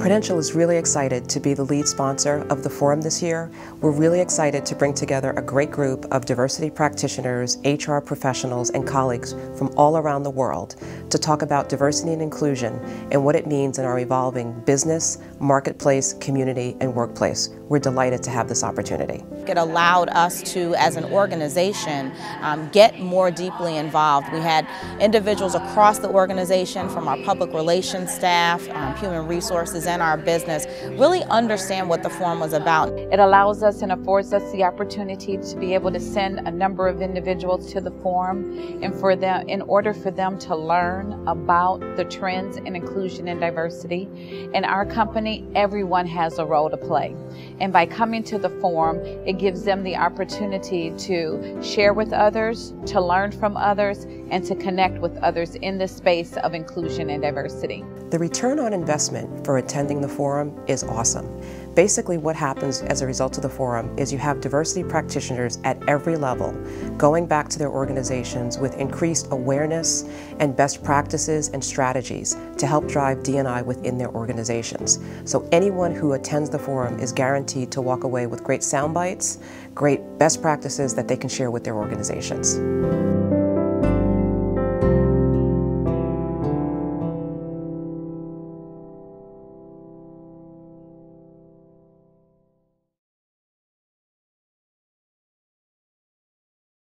Prudential is really excited to be the lead sponsor of the forum this year. We're really excited to bring together a great group of diversity practitioners, HR professionals, and colleagues from all around the world to talk about diversity and inclusion and what it means in our evolving business, marketplace, community, and workplace. We're delighted to have this opportunity. It allowed us to, as an organization, um, get more deeply involved. We had individuals across the organization, from our public relations staff, um, human resources, and our business, really understand what the forum was about. It allows us and affords us the opportunity to be able to send a number of individuals to the forum, and for them, in order for them to learn about the trends in inclusion and diversity. In our company, everyone has a role to play. And by coming to the forum, it gives them the opportunity to share with others, to learn from others, and to connect with others in the space of inclusion and diversity. The return on investment for attending the forum is awesome. Basically what happens as a result of the forum is you have diversity practitioners at every level going back to their organizations with increased awareness and best practices and strategies to help drive D&I within their organizations. So anyone who attends the forum is guaranteed to walk away with great sound bites, great best practices that they can share with their organizations.